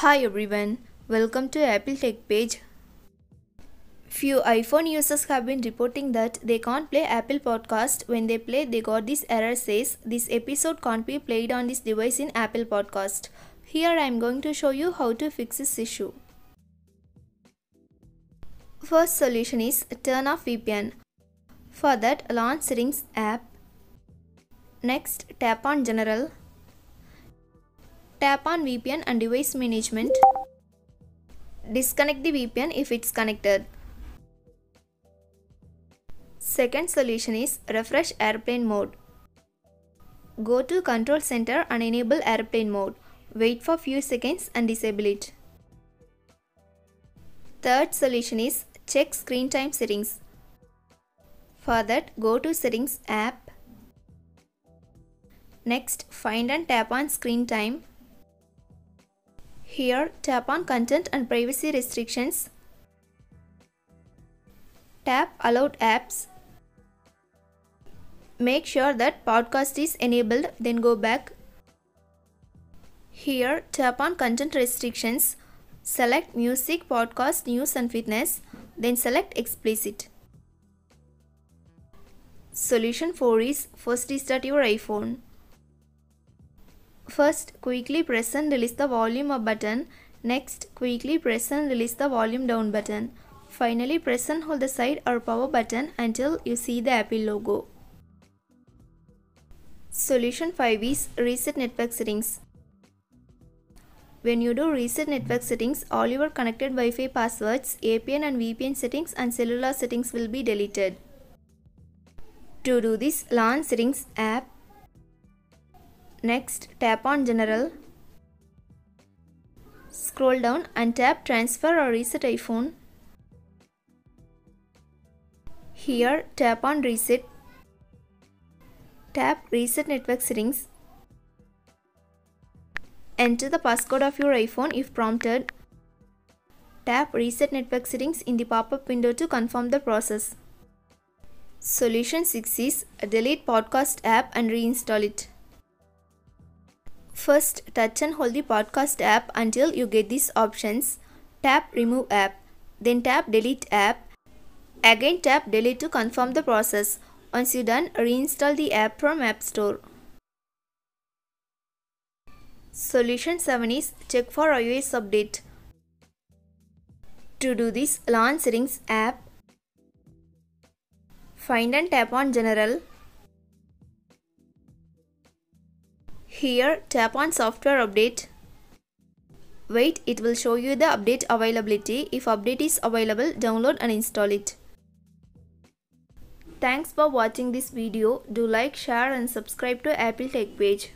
Hi everyone, welcome to Apple TechPage. Few iPhone users have been reporting that they can't play Apple Podcast. When they play, they got this error says this episode can't be played on this device in Apple Podcast. Here I am going to show you how to fix this issue. First solution is turn off VPN. For that, launch Settings app. Next, tap on General. Tap on VPN and device management. Disconnect the VPN if it's connected. Second solution is refresh airplane mode. Go to control center and enable airplane mode. Wait for few seconds and disable it. Third solution is check screen time settings. For that go to settings app. Next find and tap on screen time. Here tap on content and privacy restrictions. Tap allowed apps Make sure that podcast is enabled, then go back. Here, tap on content restrictions. Select music, podcast, news and fitness, then select explicit. Solution 4 is first restart your iPhone. First, quickly press and release the volume up button. Next, quickly press and release the volume down button. Finally, press and hold the side or power button until you see the Apple logo. Solution 5 is Reset Network Settings. When you do reset network settings, all your connected Wi-Fi passwords, APN and VPN settings and cellular settings will be deleted. To do this, launch Settings app. Next, tap on General. Scroll down and tap Transfer or Reset iPhone. Here, tap on Reset Tap Reset Network Settings. Enter the passcode of your iPhone if prompted. Tap Reset Network Settings in the pop-up window to confirm the process. Solution 6 is delete podcast app and reinstall it. First, touch and hold the podcast app until you get these options. Tap remove app, then tap delete app. Again tap delete to confirm the process. Once you're done, reinstall the app from App Store. Solution 7 is check for iOS update. To do this, launch Settings app. Find and tap on General. Here, tap on Software Update. Wait, it will show you the update availability. If update is available, download and install it. Thanks for watching this video. Do like, share and subscribe to Apple TechPage.